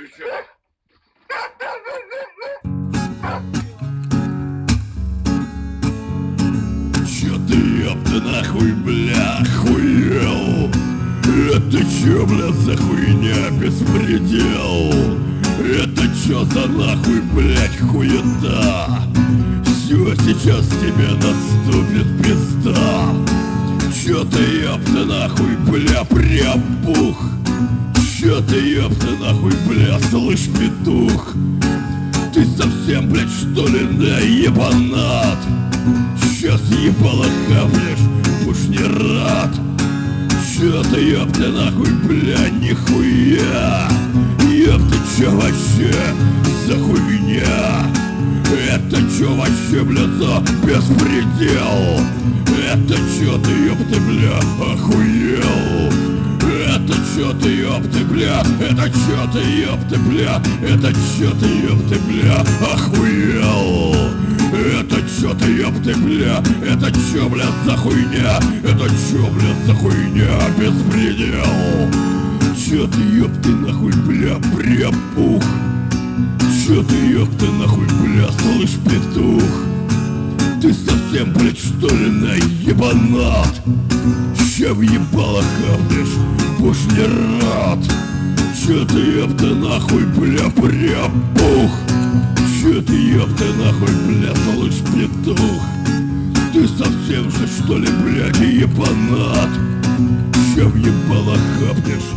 Чё ты, ёпта, нахуй, бля, охуел? Это чё, бля, за хуйня, беспредел? Это чё за нахуй, блядь, хуета? Всё, сейчас тебе наступит пизда Чё ты, ёпта, нахуй, бля, приопух? Чё ты, ёпта, нахуй, бля, слышь, петух? Ты совсем, блядь, что ли, наебанат? Сейчас ебало хаплешь, уж не рад Чё ты, ёпта, нахуй, бля, нихуя Ёпта, чё вообще за хуйня? Это чё вообще, бля, за беспредел? Это чё ты, ёпта, бля, охуел? Чё ты, ёпта, бля? Это чё ты, ёпта, бля? Это чё ты, ёпта, бля, охуел? Это чё ты, ёпты, бля? Это чё, бля, за хуйня? Это чё, бля, за хуйня? Беспредел! Чё ты, ёпты, нахуй, бля, припух? Чё ты, ёпты, нахуй, бля, слышь, петух? Ты совсем, блядь, что ли, наебанат? Ща въебало хапнешь, уж не рад Чё ты, ёпта, нахуй, бля, припух? Чё ты, ёпта, нахуй, бля, слышь, петух? Ты совсем же, что ли, блядь, ебанат? Ща въебало хапнешь,